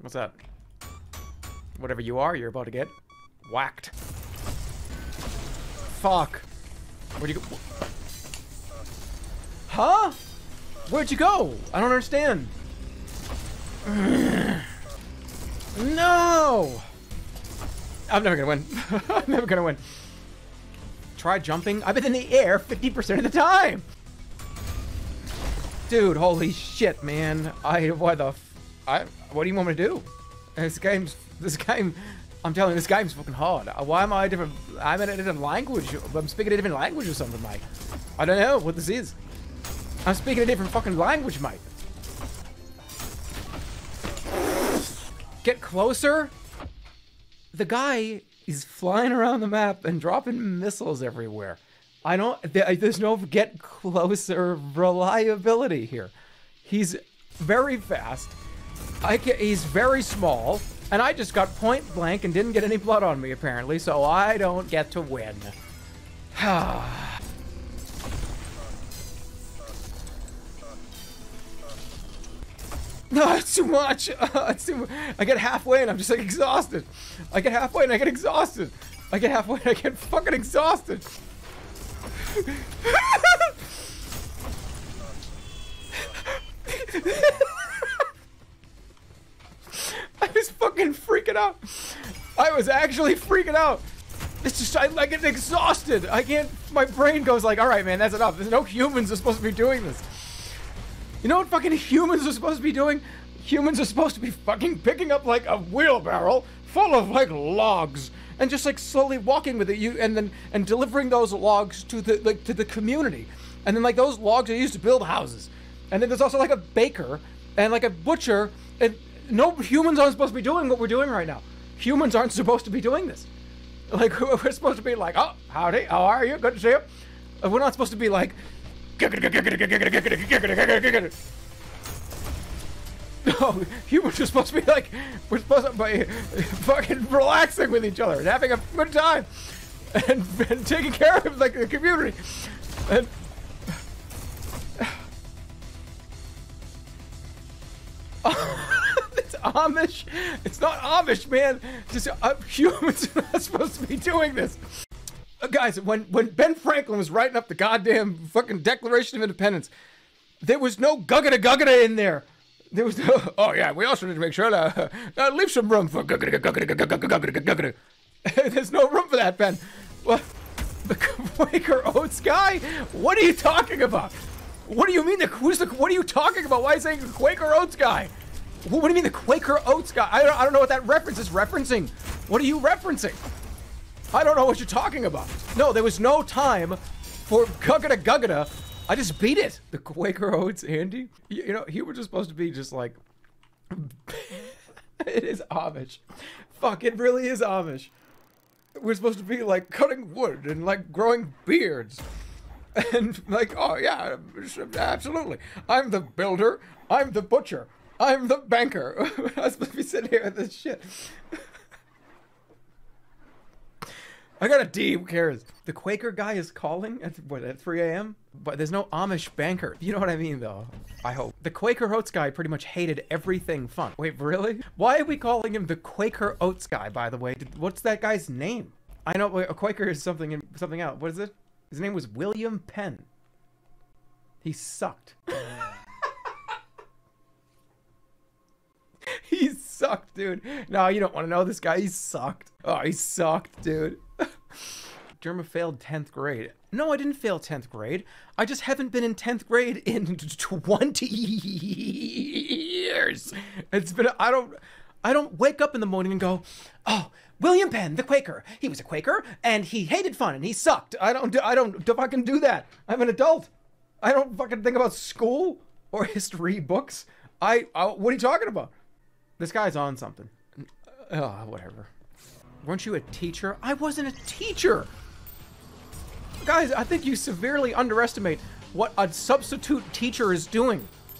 What's that? Whatever you are, you're about to get whacked. Fuck. Where'd you go? Huh? Where'd you go? I don't understand. No! I'm never gonna win. I'm never gonna win. Try jumping. I've been in the air 50% of the time! Dude, holy shit, man. I, why the I, what do you want me to do? This game's, this game, I'm telling you, this game's fucking hard. Uh, why am I a different, I'm in a different language. I'm speaking a different language or something, mate. I don't know what this is. I'm speaking a different fucking language, mate. Get closer? The guy is flying around the map and dropping missiles everywhere. I don't. There's no get closer reliability here. He's very fast. Can, he's very small, and I just got point blank and didn't get any blood on me apparently, so I don't get to win. No, too much. It's too. Much. I get halfway and I'm just like exhausted. I get halfway and I get exhausted. I get halfway and I get fucking exhausted. out. I was actually freaking out. It's just I, I get exhausted. I can't. My brain goes like, all right, man, that's enough. There's no humans are supposed to be doing this. You know what fucking humans are supposed to be doing? Humans are supposed to be fucking picking up like a wheelbarrow full of like logs and just like slowly walking with it you and then and delivering those logs to the like to the community. And then like those logs are used to build houses. And then there's also like a baker and like a butcher and no humans aren't supposed to be doing what we're doing right now. Humans aren't supposed to be doing this. Like we're supposed to be like, "Oh, howdy. How are you? Good to see you." We're not supposed to be like no, humans are supposed to be like, we're supposed to be fucking relaxing with each other and having a good time and, and taking care of like the community. And it's oh, Amish. It's not Amish, man. Just uh, humans are not supposed to be doing this. Uh, guys, when when Ben Franklin was writing up the goddamn fucking Declaration of Independence, there was no guggada guggada in there. There was no. Oh yeah, we also need to make sure to uh, leave some room for guggada guggada guggada guggada. There's no room for that, Ben. What? The Quaker Oats guy? What are you talking about? What do you mean the who's the? What are you talking about? Why are you saying Quaker Oats guy? What do you mean the Quaker Oats guy? I don't, I don't know what that reference is referencing. What are you referencing? I don't know what you're talking about. No, there was no time for Guggada Guggada. I just beat it. The Quaker Oats Andy. You, you know, he was just supposed to be just like. it is Amish. Fuck, it really is Amish. We're supposed to be like cutting wood and like growing beards. And like, oh yeah, absolutely. I'm the builder. I'm the butcher. I'm the banker. I was supposed to be sitting here with this shit. I got a D. Who cares? The Quaker guy is calling at what at 3 a.m. But there's no Amish banker. You know what I mean, though. I hope the Quaker Oats guy pretty much hated everything fun. Wait, really? Why are we calling him the Quaker Oats guy? By the way, what's that guy's name? I know a Quaker is something in something else. What is it? His name was William Penn. He sucked. Uh, he sucked, dude. No, you don't want to know this guy. He sucked. Oh, he sucked, dude. Jerma failed 10th grade. No, I didn't fail 10th grade. I just haven't been in 10th grade in 20 years. It's been, I don't, I don't wake up in the morning and go, oh, William Penn, the Quaker. He was a Quaker and he hated fun and he sucked. I don't, I don't fucking do that. I'm an adult. I don't fucking think about school or history books. I, I what are you talking about? This guy's on something. Oh, whatever. Weren't you a teacher? I wasn't a teacher! Guys, I think you severely underestimate what a substitute teacher is doing.